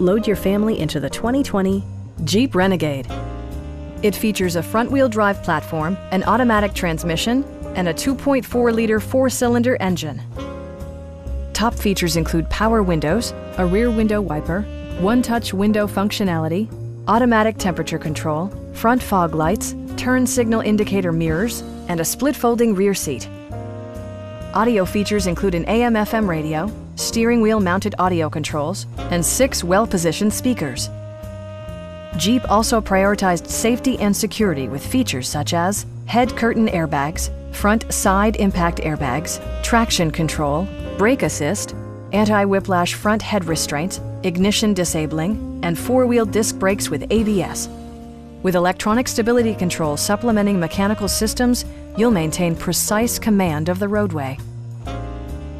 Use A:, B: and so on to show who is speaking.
A: Load your family into the 2020 Jeep Renegade. It features a front-wheel drive platform, an automatic transmission, and a 2.4-liter four-cylinder engine. Top features include power windows, a rear window wiper, one-touch window functionality, automatic temperature control, front fog lights, turn signal indicator mirrors, and a split folding rear seat. Audio features include an AM FM radio, steering wheel mounted audio controls, and six well positioned speakers. Jeep also prioritized safety and security with features such as head curtain airbags, front side impact airbags, traction control, brake assist, anti whiplash front head restraints, ignition disabling, and four wheel disc brakes with ABS. With electronic stability control supplementing mechanical systems, you'll maintain precise command of the roadway.